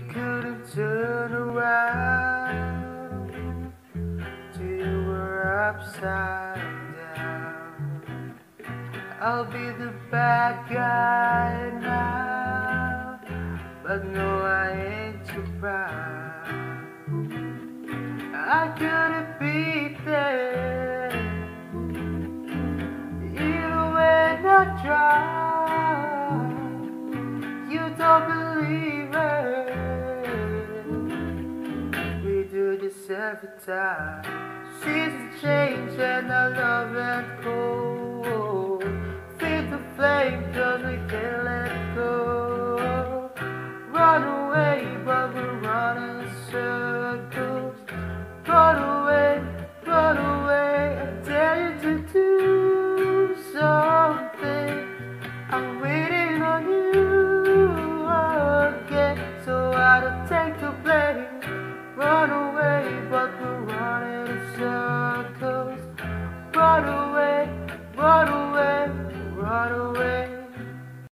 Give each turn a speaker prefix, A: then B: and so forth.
A: turn around till you were upside down. I'll be the bad guy now, but no, I ain't too proud. I couldn't beat them, even when I try. Every time. Seasons change and our love and cold. Feed the flame cause we can't let go. Run away, but we're running in circles. Run away, run away. I tell you to do something. I'm waiting on you again, so I don't take the blame. Run away but the